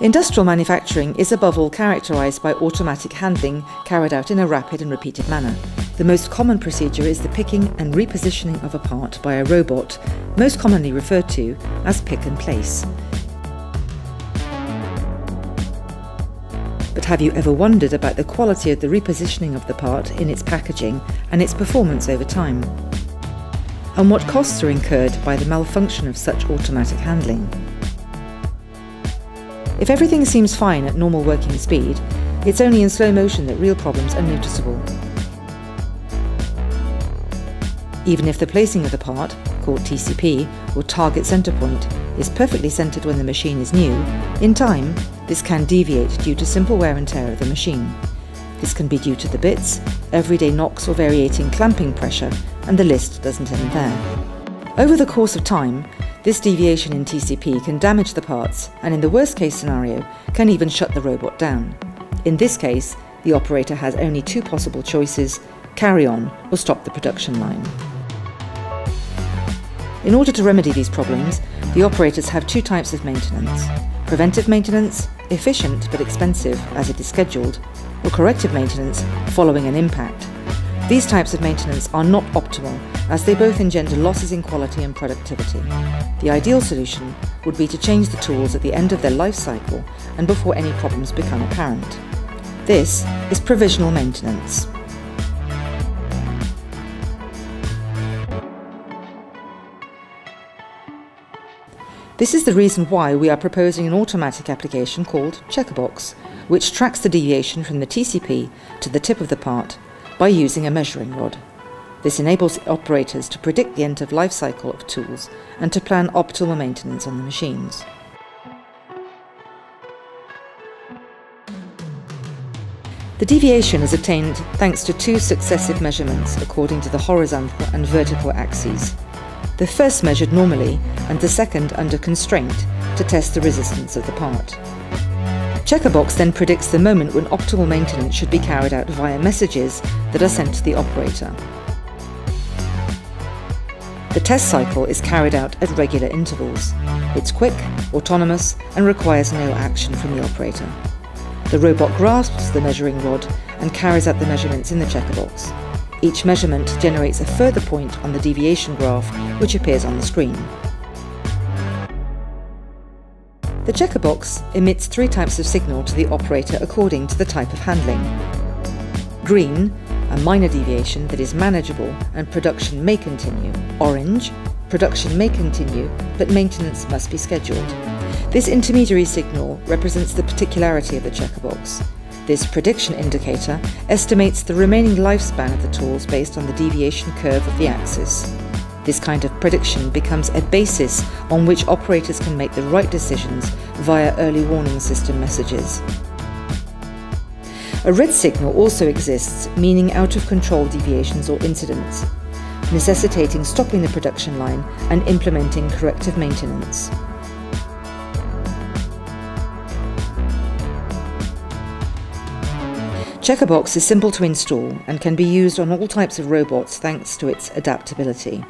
Industrial manufacturing is above all characterised by automatic handling carried out in a rapid and repeated manner. The most common procedure is the picking and repositioning of a part by a robot, most commonly referred to as pick and place. But have you ever wondered about the quality of the repositioning of the part in its packaging and its performance over time? And what costs are incurred by the malfunction of such automatic handling? If everything seems fine at normal working speed, it's only in slow motion that real problems are noticeable. Even if the placing of the part, called TCP, or target center point, is perfectly centered when the machine is new, in time, this can deviate due to simple wear and tear of the machine. This can be due to the bits, everyday knocks or variating clamping pressure, and the list doesn't end there. Over the course of time, this deviation in TCP can damage the parts and in the worst case scenario can even shut the robot down. In this case, the operator has only two possible choices, carry on or stop the production line. In order to remedy these problems, the operators have two types of maintenance. Preventive maintenance, efficient but expensive as it is scheduled, or corrective maintenance following an impact. These types of maintenance are not optimal as they both engender losses in quality and productivity. The ideal solution would be to change the tools at the end of their life cycle and before any problems become apparent. This is provisional maintenance. This is the reason why we are proposing an automatic application called Checkerbox, which tracks the deviation from the TCP to the tip of the part by using a measuring rod. This enables operators to predict the end of life cycle of tools and to plan optimal maintenance on the machines. The deviation is obtained thanks to two successive measurements according to the horizontal and vertical axes. The first measured normally and the second under constraint to test the resistance of the part. Checkerbox then predicts the moment when optimal maintenance should be carried out via messages that are sent to the operator. The test cycle is carried out at regular intervals. It's quick, autonomous, and requires no action from the operator. The robot grasps the measuring rod and carries out the measurements in the checkerbox. Each measurement generates a further point on the deviation graph, which appears on the screen. The checkerbox emits three types of signal to the operator according to the type of handling. Green a minor deviation that is manageable and production may continue. Orange, production may continue, but maintenance must be scheduled. This intermediary signal represents the particularity of the checkerbox. This prediction indicator estimates the remaining lifespan of the tools based on the deviation curve of the axis. This kind of prediction becomes a basis on which operators can make the right decisions via early warning system messages. A red signal also exists, meaning out of control deviations or incidents, necessitating stopping the production line and implementing corrective maintenance. Checkerbox is simple to install and can be used on all types of robots thanks to its adaptability.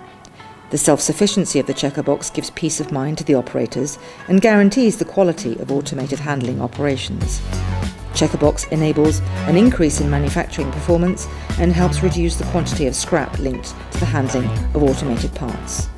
The self-sufficiency of the checkerbox gives peace of mind to the operators and guarantees the quality of automated handling operations. Checkerbox enables an increase in manufacturing performance and helps reduce the quantity of scrap linked to the handling of automated parts.